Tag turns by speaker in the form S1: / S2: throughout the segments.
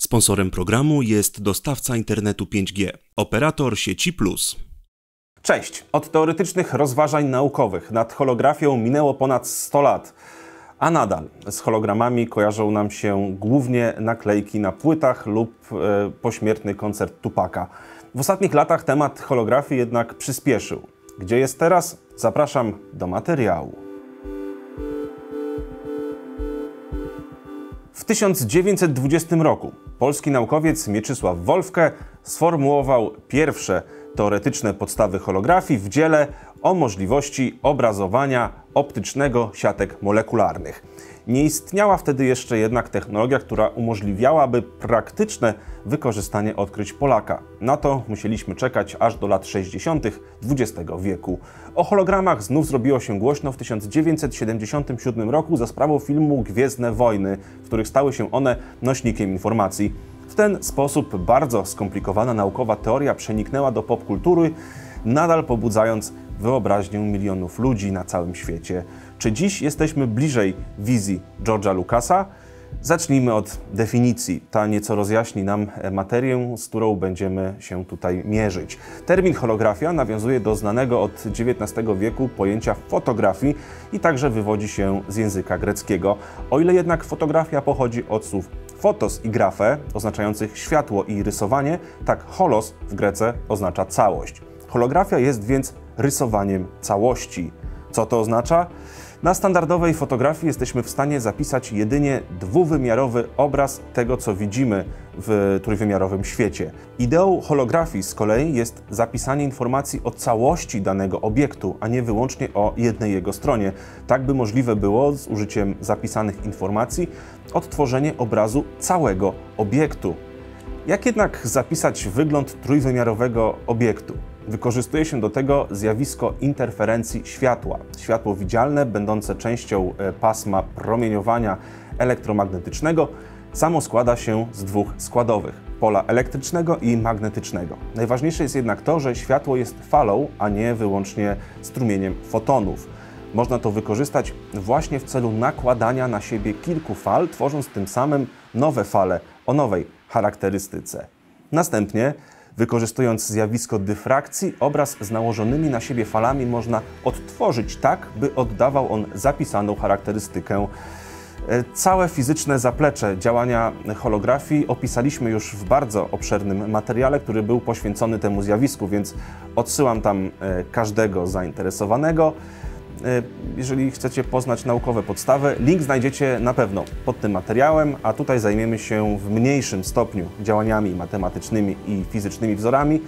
S1: Sponsorem programu jest dostawca internetu 5G, operator sieci Plus.
S2: Cześć! Od teoretycznych rozważań naukowych nad holografią minęło ponad 100 lat, a nadal z hologramami kojarzą nam się głównie naklejki na płytach lub e, pośmiertny koncert Tupaka. W ostatnich latach temat holografii jednak przyspieszył. Gdzie jest teraz? Zapraszam do materiału. W 1920 roku polski naukowiec Mieczysław Wolfke sformułował pierwsze teoretyczne podstawy holografii w dziele o możliwości obrazowania optycznego siatek molekularnych. Nie istniała wtedy jeszcze jednak technologia, która umożliwiałaby praktyczne wykorzystanie odkryć Polaka. Na to musieliśmy czekać aż do lat 60. XX wieku. O hologramach znów zrobiło się głośno w 1977 roku za sprawą filmu Gwiezdne Wojny, w których stały się one nośnikiem informacji. W ten sposób bardzo skomplikowana naukowa teoria przeniknęła do popkultury, nadal pobudzając wyobraźnię milionów ludzi na całym świecie. Czy dziś jesteśmy bliżej wizji George'a Lucasa? Zacznijmy od definicji. Ta nieco rozjaśni nam materię, z którą będziemy się tutaj mierzyć. Termin holografia nawiązuje do znanego od XIX wieku pojęcia fotografii i także wywodzi się z języka greckiego. O ile jednak fotografia pochodzi od słów fotos i grafę, oznaczających światło i rysowanie, tak holos w Grece oznacza całość. Holografia jest więc rysowaniem całości. Co to oznacza? Na standardowej fotografii jesteśmy w stanie zapisać jedynie dwuwymiarowy obraz tego, co widzimy w trójwymiarowym świecie. Ideą holografii z kolei jest zapisanie informacji o całości danego obiektu, a nie wyłącznie o jednej jego stronie. Tak by możliwe było z użyciem zapisanych informacji odtworzenie obrazu całego obiektu. Jak jednak zapisać wygląd trójwymiarowego obiektu? Wykorzystuje się do tego zjawisko interferencji światła. Światło widzialne, będące częścią e, pasma promieniowania elektromagnetycznego, samo składa się z dwóch składowych pola elektrycznego i magnetycznego. Najważniejsze jest jednak to, że światło jest falą, a nie wyłącznie strumieniem fotonów. Można to wykorzystać właśnie w celu nakładania na siebie kilku fal, tworząc tym samym nowe fale o nowej charakterystyce. Następnie Wykorzystując zjawisko dyfrakcji, obraz z nałożonymi na siebie falami można odtworzyć tak, by oddawał on zapisaną charakterystykę. E, całe fizyczne zaplecze działania holografii opisaliśmy już w bardzo obszernym materiale, który był poświęcony temu zjawisku, więc odsyłam tam e, każdego zainteresowanego. E, jeżeli chcecie poznać naukowe podstawy, link znajdziecie na pewno pod tym materiałem, a tutaj zajmiemy się w mniejszym stopniu działaniami matematycznymi i fizycznymi wzorami,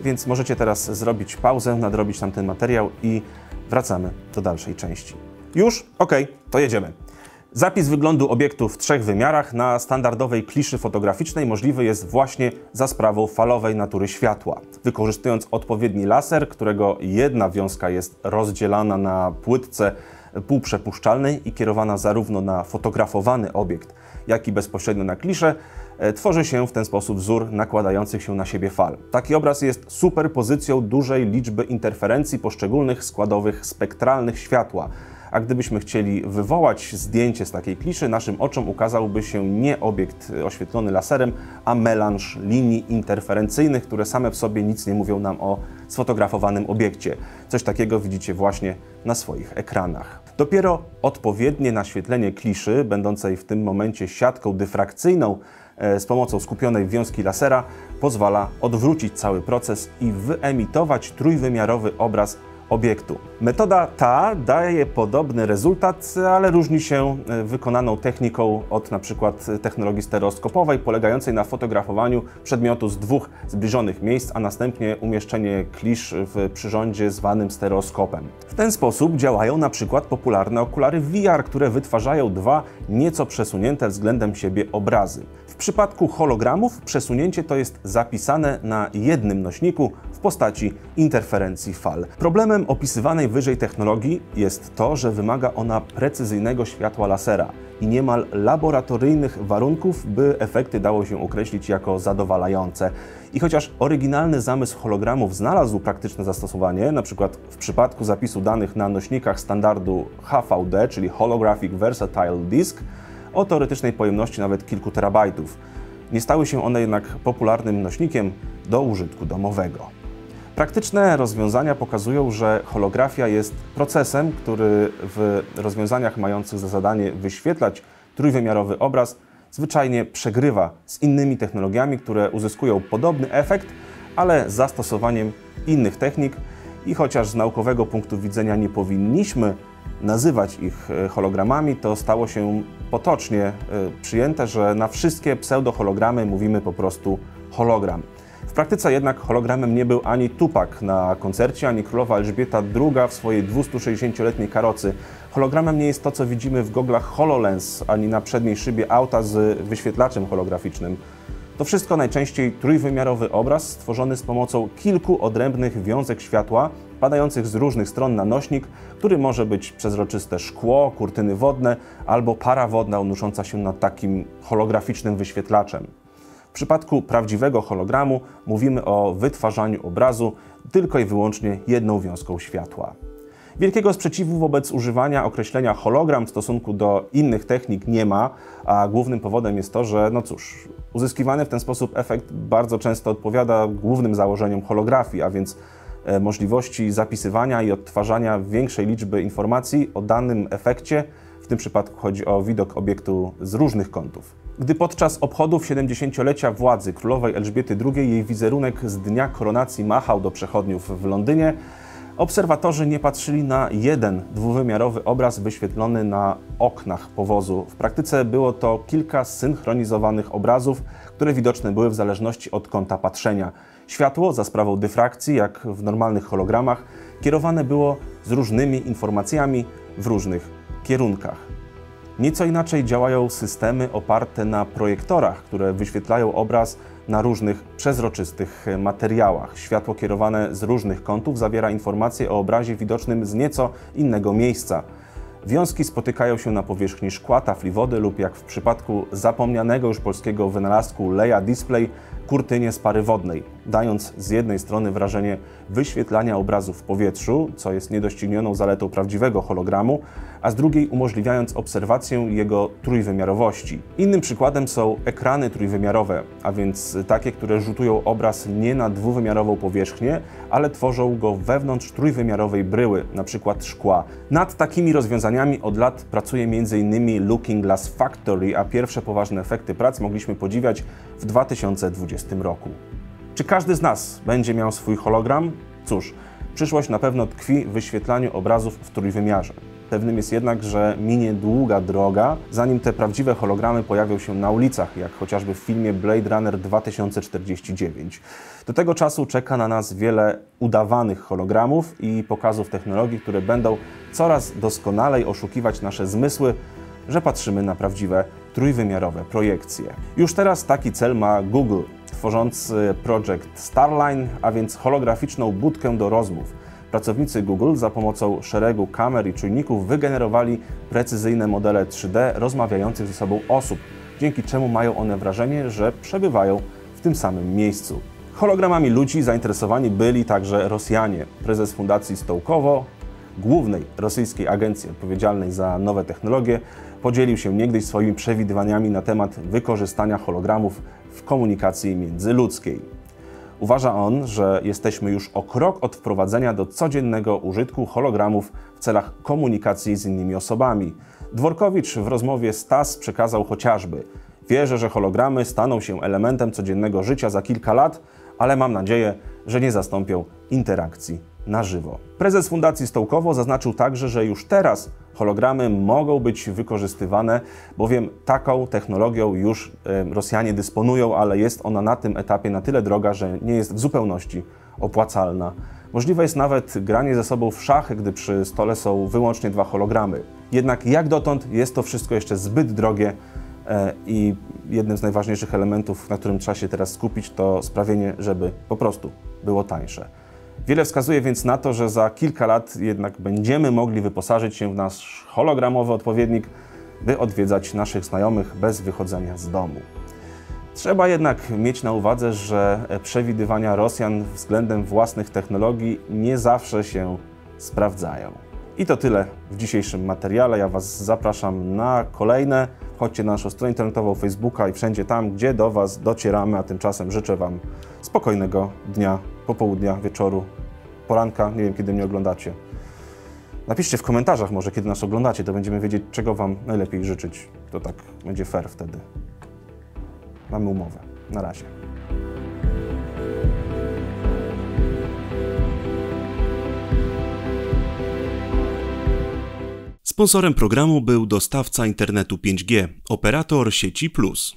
S2: więc możecie teraz zrobić pauzę, nadrobić tam ten materiał i wracamy do dalszej części. Już? Ok, to jedziemy. Zapis wyglądu obiektu w trzech wymiarach na standardowej kliszy fotograficznej możliwy jest właśnie za sprawą falowej natury światła. Wykorzystując odpowiedni laser, którego jedna wiązka jest rozdzielana na płytce półprzepuszczalnej i kierowana zarówno na fotografowany obiekt, jak i bezpośrednio na kliszę, e, tworzy się w ten sposób wzór nakładających się na siebie fal. Taki obraz jest superpozycją dużej liczby interferencji poszczególnych składowych spektralnych światła, a gdybyśmy chcieli wywołać zdjęcie z takiej kliszy, naszym oczom ukazałby się nie obiekt oświetlony laserem, a melanż linii interferencyjnych, które same w sobie nic nie mówią nam o sfotografowanym obiekcie. Coś takiego widzicie właśnie na swoich ekranach. Dopiero odpowiednie naświetlenie kliszy, będącej w tym momencie siatką dyfrakcyjną, e, z pomocą skupionej wiązki lasera pozwala odwrócić cały proces i wyemitować trójwymiarowy obraz obiektu. Metoda ta daje podobny rezultat, ale różni się e, wykonaną techniką od np. technologii stereoskopowej, polegającej na fotografowaniu przedmiotu z dwóch zbliżonych miejsc, a następnie umieszczenie klisz w przyrządzie zwanym stereoskopem. W ten sposób działają np. popularne okulary VR, które wytwarzają dwa nieco przesunięte względem siebie obrazy. Przypadku hologramów przesunięcie to jest zapisane na jednym nośniku w postaci interferencji fal. Problemem opisywanej wyżej technologii jest to, że wymaga ona precyzyjnego światła lasera i niemal laboratoryjnych warunków, by efekty dało się określić jako zadowalające. I chociaż oryginalny zamysł hologramów znalazł praktyczne zastosowanie, np. w przypadku zapisu danych na nośnikach standardu HVD, czyli Holographic Versatile Disk, o teoretycznej pojemności nawet kilku terabajtów, Nie stały się one jednak popularnym nośnikiem do użytku domowego. Praktyczne rozwiązania pokazują, że holografia jest procesem, który w rozwiązaniach mających za zadanie wyświetlać trójwymiarowy obraz zwyczajnie przegrywa z innymi technologiami, które uzyskują podobny efekt, ale z zastosowaniem innych technik. I chociaż z naukowego punktu widzenia nie powinniśmy nazywać ich e, hologramami, to stało się potocznie e, przyjęte, że na wszystkie pseudohologramy mówimy po prostu hologram. W praktyce jednak hologramem nie był ani Tupak na koncercie, ani królowa Elżbieta II w swojej 260-letniej karocy. Hologramem nie jest to, co widzimy w goglach HoloLens, ani na przedniej szybie auta z wyświetlaczem holograficznym. To wszystko najczęściej trójwymiarowy obraz stworzony z pomocą kilku odrębnych wiązek światła padających z różnych stron na nośnik, który może być przezroczyste szkło, kurtyny wodne albo para wodna unosząca się nad takim holograficznym wyświetlaczem. W przypadku prawdziwego hologramu mówimy o wytwarzaniu obrazu tylko i wyłącznie jedną wiązką światła. Wielkiego sprzeciwu wobec używania określenia hologram w stosunku do innych technik nie ma, a głównym powodem jest to, że no cóż, uzyskiwany w ten sposób efekt bardzo często odpowiada głównym założeniom holografii, a więc e, możliwości zapisywania i odtwarzania większej liczby informacji o danym efekcie. W tym przypadku chodzi o widok obiektu z różnych kątów. Gdy podczas obchodów 70-lecia władzy królowej Elżbiety II jej wizerunek z dnia koronacji machał do przechodniów w Londynie, obserwatorzy nie patrzyli na jeden dwuwymiarowy obraz wyświetlony na oknach powozu. W praktyce było to kilka synchronizowanych obrazów, które widoczne były w zależności od kąta patrzenia. Światło za sprawą dyfrakcji, jak w normalnych hologramach, kierowane było z różnymi informacjami w różnych kierunkach. Nieco inaczej działają systemy oparte na projektorach, które wyświetlają obraz na różnych przezroczystych materiałach. Światło kierowane z różnych kątów zawiera informacje o obrazie widocznym z nieco innego miejsca. Wiązki spotykają się na powierzchni szkła, tafli wody lub jak w przypadku zapomnianego już polskiego wynalazku Leia Display, kurtynie z pary wodnej, dając z jednej strony wrażenie wyświetlania obrazu w powietrzu, co jest niedoścignioną zaletą prawdziwego hologramu, a z drugiej umożliwiając obserwację jego trójwymiarowości. Innym przykładem są ekrany trójwymiarowe, a więc takie, które rzutują obraz nie na dwuwymiarową powierzchnię, ale tworzą go wewnątrz trójwymiarowej bryły, np. szkła. Nad takimi rozwiązaniami od lat pracuje m.in. Looking Glass Factory, a pierwsze poważne efekty prac mogliśmy podziwiać w 2020 roku. Czy każdy z nas będzie miał swój hologram? Cóż, przyszłość na pewno tkwi w wyświetlaniu obrazów w trójwymiarze. Pewnym jest jednak, że minie długa droga, zanim te prawdziwe hologramy pojawią się na ulicach, jak chociażby w filmie Blade Runner 2049. Do tego czasu czeka na nas wiele udawanych hologramów i pokazów technologii, które będą coraz doskonalej oszukiwać nasze zmysły, że patrzymy na prawdziwe trójwymiarowe projekcje. Już teraz taki cel ma Google, tworzący projekt Starline, a więc holograficzną budkę do rozmów. Pracownicy Google za pomocą szeregu kamer i czujników wygenerowali precyzyjne modele 3D rozmawiających ze sobą osób, dzięki czemu mają one wrażenie, że przebywają w tym samym miejscu. Hologramami ludzi zainteresowani byli także Rosjanie. Prezes Fundacji Stołkowo, głównej rosyjskiej agencji odpowiedzialnej za nowe technologie, podzielił się niegdyś swoimi przewidywaniami na temat wykorzystania hologramów w komunikacji międzyludzkiej. Uważa on, że jesteśmy już o krok od wprowadzenia do codziennego użytku hologramów w celach komunikacji z innymi osobami. Dworkowicz w rozmowie z TAS przekazał chociażby: Wierzę, że hologramy staną się elementem codziennego życia za kilka lat, ale mam nadzieję, że nie zastąpią interakcji na żywo. Prezes Fundacji Stołkowo zaznaczył także, że już teraz hologramy mogą być wykorzystywane, bowiem taką technologią już Rosjanie dysponują, ale jest ona na tym etapie na tyle droga, że nie jest w zupełności opłacalna. Możliwe jest nawet granie ze sobą w szachy, gdy przy stole są wyłącznie dwa hologramy. Jednak jak dotąd jest to wszystko jeszcze zbyt drogie i jednym z najważniejszych elementów, na którym trzeba się teraz skupić, to sprawienie, żeby po prostu było tańsze. Wiele wskazuje więc na to, że za kilka lat jednak będziemy mogli wyposażyć się w nasz hologramowy odpowiednik, by odwiedzać naszych znajomych bez wychodzenia z domu. Trzeba jednak mieć na uwadze, że przewidywania Rosjan względem własnych technologii nie zawsze się sprawdzają. I to tyle w dzisiejszym materiale. Ja Was zapraszam na kolejne wchodźcie na naszą stronę internetową, Facebooka i wszędzie tam, gdzie do Was docieramy, a tymczasem życzę Wam spokojnego dnia, popołudnia, wieczoru, poranka, nie wiem kiedy mnie oglądacie. Napiszcie w komentarzach może, kiedy nas oglądacie, to będziemy wiedzieć, czego Wam najlepiej życzyć. To tak będzie fair wtedy. Mamy umowę. Na razie.
S1: Sponsorem programu był dostawca internetu 5G, operator sieci Plus.